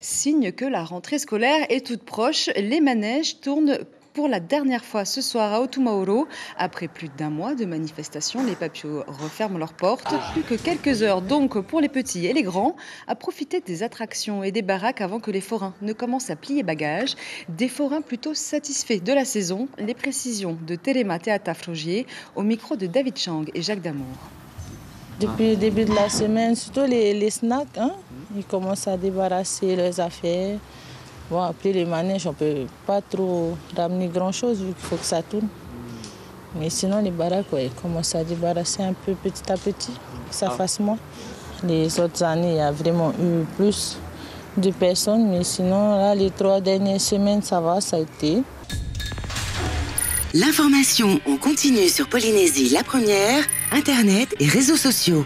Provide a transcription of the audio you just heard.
Signe que la rentrée scolaire est toute proche, les manèges tournent pour la dernière fois ce soir à Otumaoro. Après plus d'un mois de manifestations, les papios referment leurs portes. Plus que quelques heures donc pour les petits et les grands à profiter des attractions et des baraques avant que les forains ne commencent à plier bagages. Des forains plutôt satisfaits de la saison. Les précisions de Téléma Théata Frogier au micro de David Chang et Jacques Damour. Depuis le début de la semaine, surtout les, snacks, hein, ils commencent à débarrasser leurs affaires. Bon, après les manèges, on ne peut pas trop ramener grand-chose vu qu'il faut que ça tourne. Mais sinon, les baraques, ils commencent à débarrasser un peu petit à petit, que ça ah. fasse moins. Les autres années, il y a vraiment eu plus de personnes, mais sinon, là, les trois dernières semaines, ça va, ça a été. L'information, on continue sur Polynésie la première, Internet et réseaux sociaux.